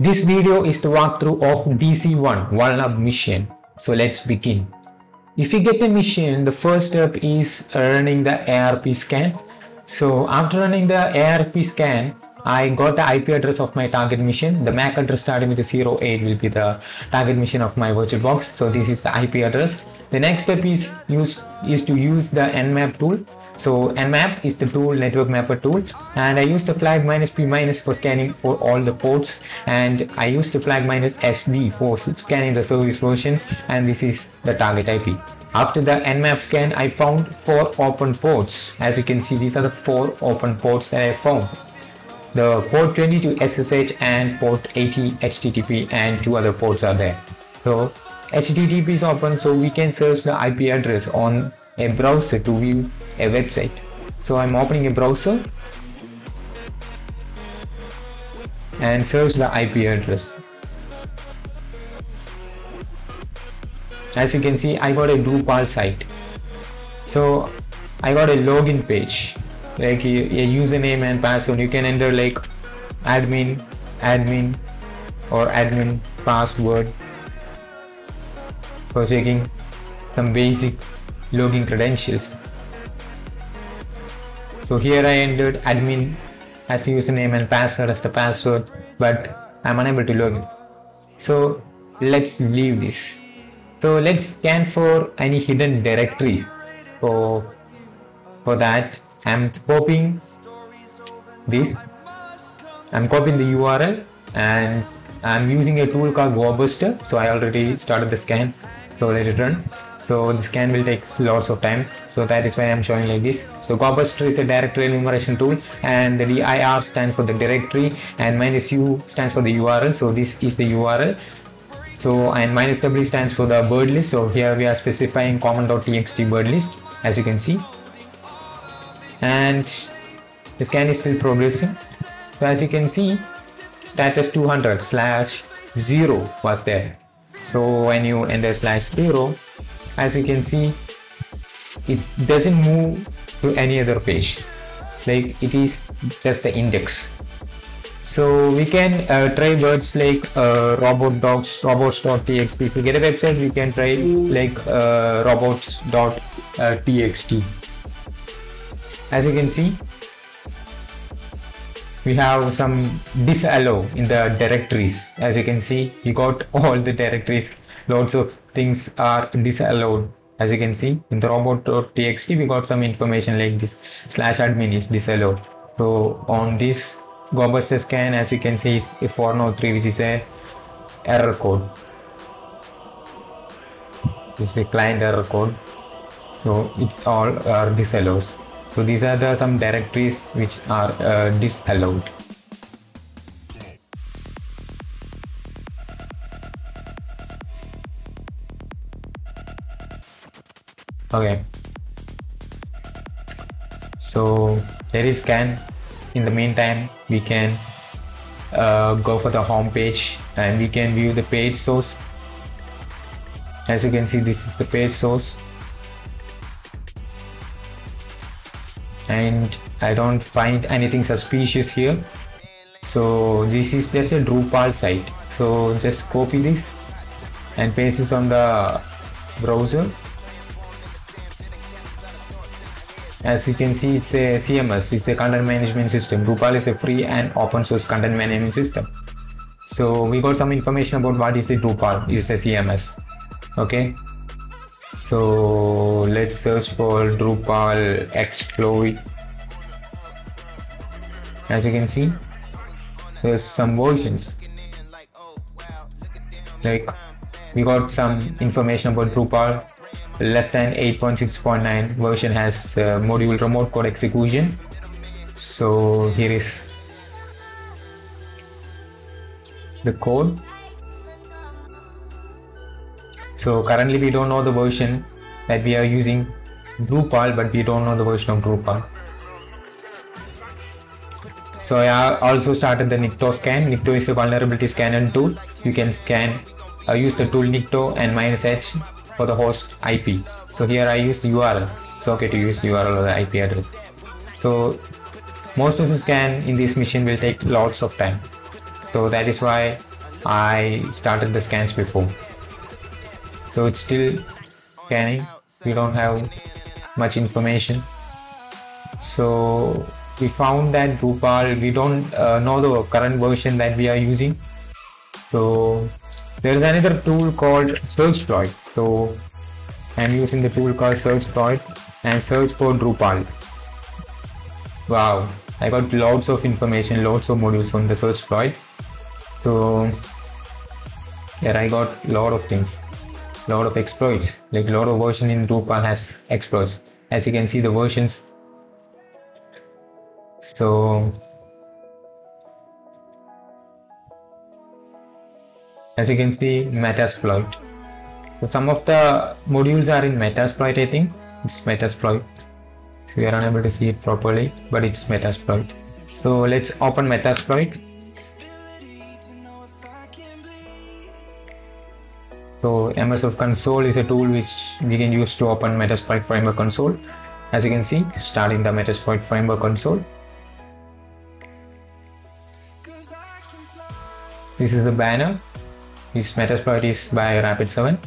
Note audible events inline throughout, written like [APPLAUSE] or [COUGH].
This video is the walkthrough of DC1 Walnut mission. So let's begin. If you get the mission, the first step is running the ARP scan. So after running the ARP scan, I got the IP address of my target mission. The MAC address starting with the 08 will be the target mission of my virtual box. So this is the IP address. The next step is use is to use the Nmap tool. So Nmap is the tool network mapper tool and I use the flag minus P minus for scanning for all the ports and I use the flag minus SV for scanning the service version and this is the target IP. After the Nmap scan I found four open ports. As you can see these are the four open ports that I found the port 22 SSH and port 80 HTTP and two other ports are there. So HTTP is open so we can search the IP address on a browser to view a website. So I'm opening a browser and search the IP address. As you can see I got a Drupal site. So I got a login page like a, username and password you can enter like admin admin or admin password for checking some basic login credentials so here I entered admin as the username and password as the password but I'm unable to log in. So let's leave this. So let's scan for any hidden directory for for that. I'm copying this I'm copying the URL and I'm using a tool called GoBuster so I already started the scan so let it run. So the scan will take lots of time so that is why I'm showing like this. So GoBuster is a directory enumeration tool and the dir stands for the directory and minus u stands for the URL so this is the URL so and minus w stands for the bird list. So here we are specifying common.txt bird list as you can see. And the scan is still progressing. So as you can see status 200 slash 0 was there. So when you enter slash 0 as you can see it doesn't move to any other page. Like it is just the index. So we can uh, try words like uh, robot docs robots.txt if we get a website we can try like uh, robots.txt as you can see we have some disallow in the directories. As you can see we got [LAUGHS] all the directories. Lots of things are disallowed as you can see in the robot.txt we got some information like this. Slash admin is disallowed. So on this GoBuster scan as you can see is a 403 which is a error code. This is a client error code. So it's all are disallows so these are the some directories which are uh, disallowed okay. So there is scan. In the meantime we can uh, go for the home page and we can view the page source. As you can see this is the page source. And I don't find anything suspicious here. So this is just a Drupal site. So just copy this and paste this on the browser as you can see it's a CMS it's a content management system. Drupal is a free and open source content management system. So we got some information about what is the Drupal it's a CMS okay? So let's search for Drupal exploit. As you can see there's some versions. Like we got some information about Drupal less than 8.6.9 version has uh, module remote code execution. So here is the code. So currently we don't know the version that we are using Drupal but we don't know the version of Drupal. So I also started the Nikto scan. Nikto is a vulnerability scanner tool. You can scan uh, use the tool Nikto and minus h for the host IP so here I use URL it's okay to use URL or the IP address. So most of the scan in this machine will take lots of time. So that is why I started the scans before. So it's still scanning. We don't have much information. So we found that Drupal we don't uh, know the current version that we are using. So there is another tool called Searchploit so I'm using the tool called Searchploit and search for Drupal. Wow I got lots of information lots of modules on the search Searchploit so here I got lot of things lot of exploits like lot of version in Drupal has exploits. As you can see the versions. So as you can see Metasploit so some of the modules are in Metasploit I think it's Metasploit so we are unable to see it properly but it's Metasploit so let's open Metasploit So MSF console is a tool which we can use to open Metasploit framework console. As you can see, starting the Metasploit framework console. This is a banner. This Metasploit is by Rapid7.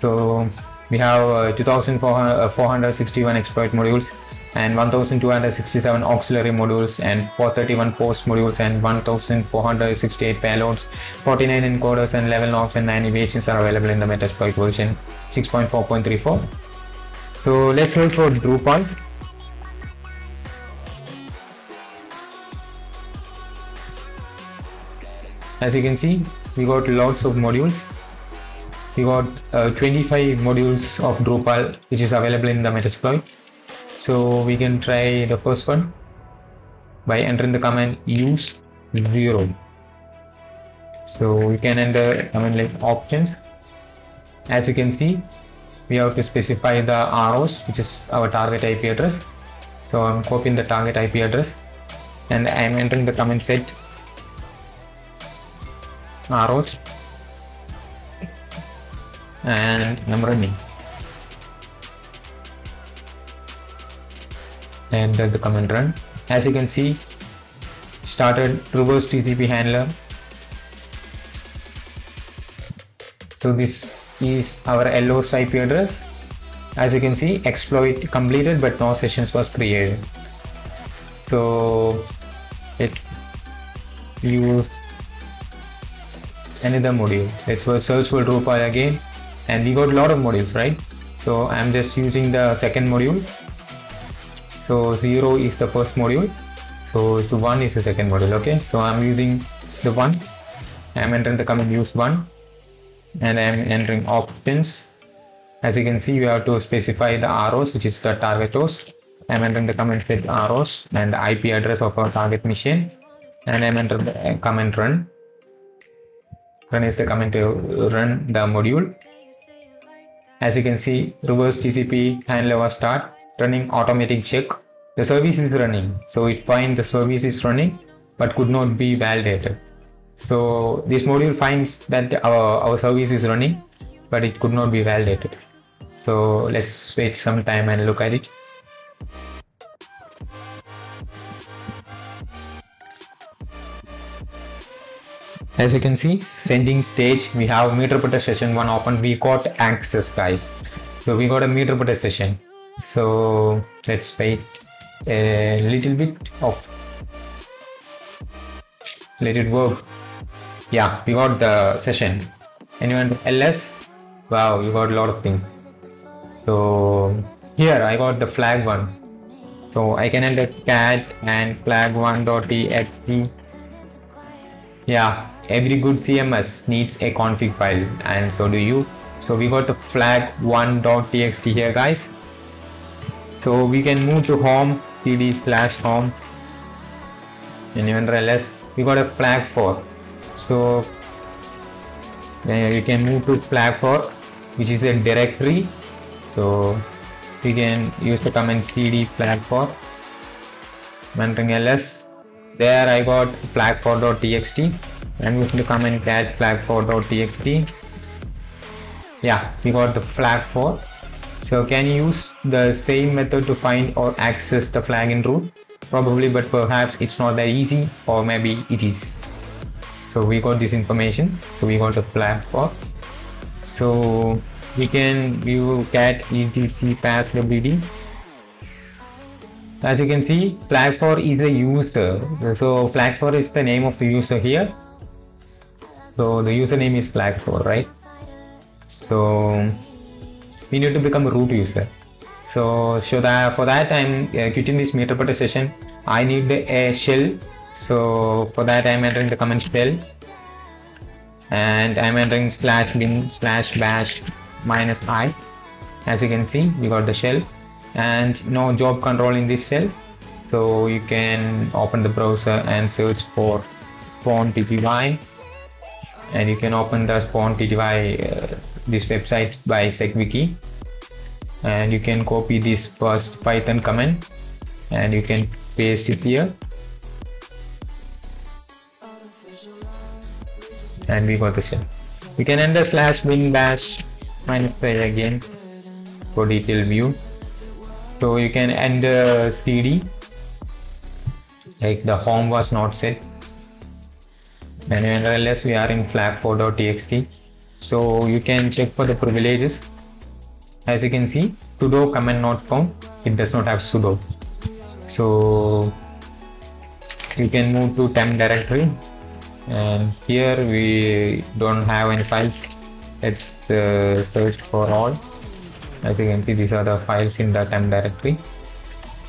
So we have uh, 2461 uh, exploit modules and 1267 auxiliary modules and 431 post modules and 1468 payloads. 49 encoders and 11 knobs and 9 evasions are available in the metasploit version 6.4.34 so let's search for drupal. As you can see we got lots of modules we got uh, 25 modules of drupal which is available in the metasploit. So we can try the first one by entering the command use 0 so we can enter command like options. As you can see we have to specify the ROs which is our target IP address. So I'm copying the target IP address and I'm entering the command set. ROs and I'm running and the command run. As you can see started reverse TCP handler. So this is our LOS IP address. As you can see exploit completed but no sessions was created. So it use another module. Let's search for Drupal again and we got a lot of modules right? So I'm just using the second module. So 0 is the first module. So, so 1 is the second module okay? So I'm using the 1 I'm entering the command use 1 and I'm entering options as you can see you have to specify the ROs which is the target host. I'm entering the command set ROs and the IP address of our target machine. And I'm entering the command run. Run is the command to run the module as you can see reverse TCP handler was start running automatic check. The service is running, so it finds the service is running but could not be validated. So this module finds that our, our service is running but it could not be validated. So let's wait some time and look at it. As you can see, sending stage, we have meter Meterpreter session 1 open, we got access guys. So we got a meter Meterpreter session. So let's wait a little bit of let it work. Yeah we got the session. Anyone ls wow you got a lot of things. So here i got the flag one. So i can enter cat and flag1.txt yeah every good cms needs a config file and so do you. So we got the flag1.txt here guys. So we can move to home cd slash home. And even ls we got a flag 4 so then you can move to flag 4 which is a directory. So we can use the command cd flag 4 entering ls there i got flag4.txt and using come command cat flag4.txt yeah we got the flag 4 so can you use the same method to find or access the flag in root? Probably, but perhaps it's not that easy or maybe it is. so we got this information. So we got the flag 4 so we can view cat etc path wd as you can see flag 4 is the user. So flag 4 is the name of the user here so the username is flag4, right? So we need to become a root user. So so that for that i'm uh, quitting this meterpreter session. I need a shell. So for that i'm entering the command shell. And i'm entering slash bin slash bash minus i. As you can see we got the shell. And no job control in this cell so you can open the browser and search for spawn tty and you can open the spawn tty uh, this website by secwiki and you can copy this first python command. And you can paste it here. And we got the shell we can enter slash bin bash minus page again for detailed view. So you can enter cd like the home was not set and enter ls we are in flag4.txt so you can check for the privileges. As you can see sudo command not found. It does not have sudo. So you can move to temp directory. And here we don't have any files. Let's uh, search for all. As you can see these are the files in the temp directory.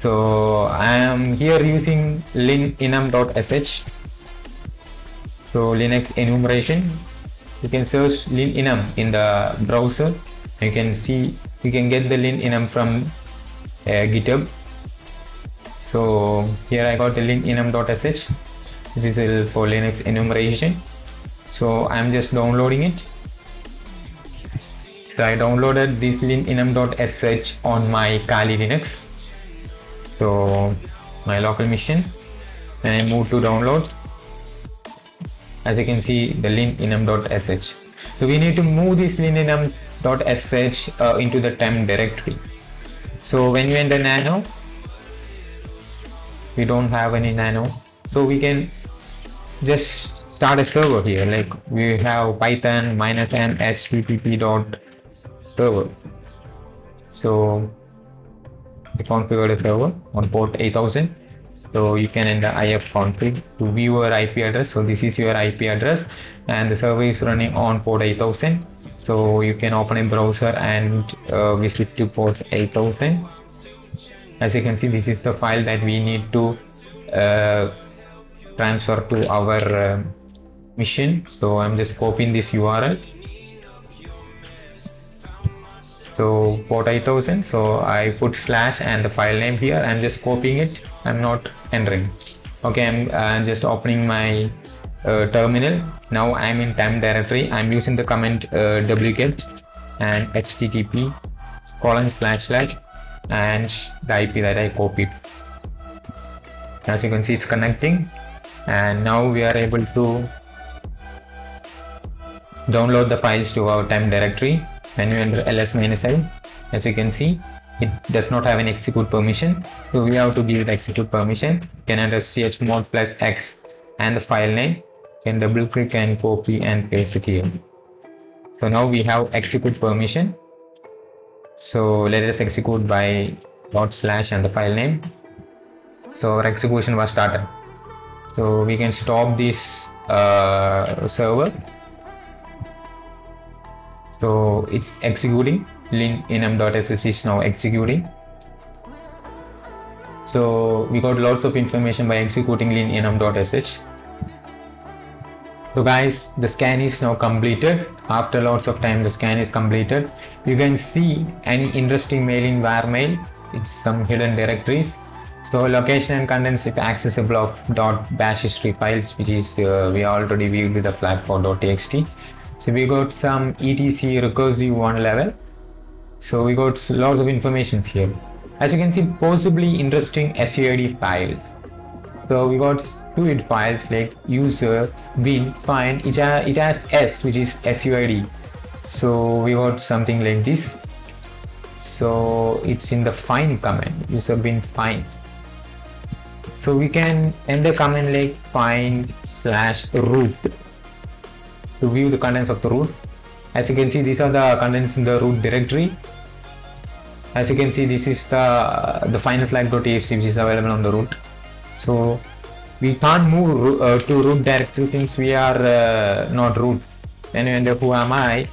So I am here using linenum.sh so Linux enumeration you can search linenum in the browser. You can see you can get the linenum from uh, github. So here I got the linenum.sh this is for Linux enumeration. So I'm just downloading it. So I downloaded this linenum.sh on my Kali Linux. So my local machine. And I move to download as you can see the linenum.sh so we need to move this linenum.sh uh, into the temp directory. So when you enter nano we don't have any nano. So we can just start a server here. Like we have python minus n http dot server. So I configured a server on port 8000 so you can enter ifconfig to view your IP address. So this is your IP address and the server is running on port 8000 so you can open a browser and uh, visit to port 8000 as you can see this is the file that we need to uh, transfer to our uh, machine. So I'm just copying this URL so port 8000 so I put slash and the file name here. I'm just copying it. I'm not entering okay I'm uh, just opening my uh, terminal. Now I'm in temp directory. I'm using the command uh, wget and http colon slash slash and the IP that I copied. As you can see it's connecting. And now we are able to download the files to our temp directory when you enter ls-i as you can see it does not have an execute permission so we have to give it execute permission. Can enter chmod plus x and the file name? Can double click and copy and paste it here. So now we have execute permission. So let us execute by dot slash and the file name. So our execution was started. So we can stop this uh, server so it's executing. Linenum.sh is now executing. So we got lots of information by executing linenum.sh so guys the scan is now completed. After lots of time the scan is completed. You can see any interesting mail in var mail. It's some hidden directories. So location and contents is accessible of .bash history files which is uh, we already viewed with the flag4.txt. So we got some etc recursive one level. So we got lots of information here. As you can see possibly interesting SUID files. So we got two id files like user bin find it, ha it has s which is SUID. So we got something like this. So it's in the find command user bin find so we can enter command like find slash root to view the contents of the root as you can see these are the contents in the root directory. As you can see this is the the final flag.txt which is available on the root so we can't move uh, to root directory since we are uh, not root and you wonder who am I?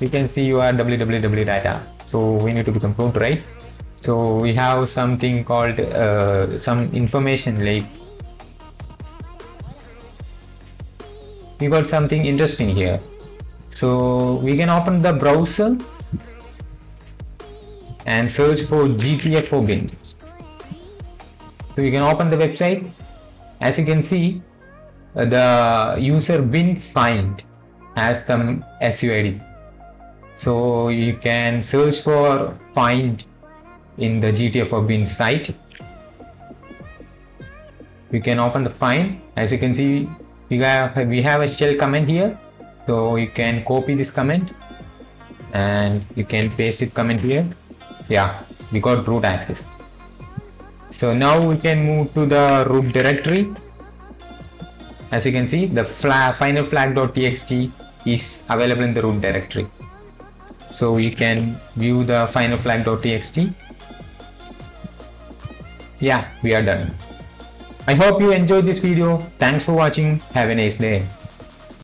We can see you are www data. So we need to become root right? So we have something called uh, some information like we got something interesting here. So we can open the browser and search for GTF for bin so we can open the website. As you can see uh, the user bin find has some SUID so you can search for find in the GTF bin site. We can open the find. As you can see we have we have a shell comment here so you can copy this comment and you can paste it comment here. Yeah we got root access. So now we can move to the root directory. As you can see the flag, final flag.txt is available in the root directory. So you can view the final flag.txt yeah we are done i hope you enjoyed this video. Thanks for watching. Have a nice day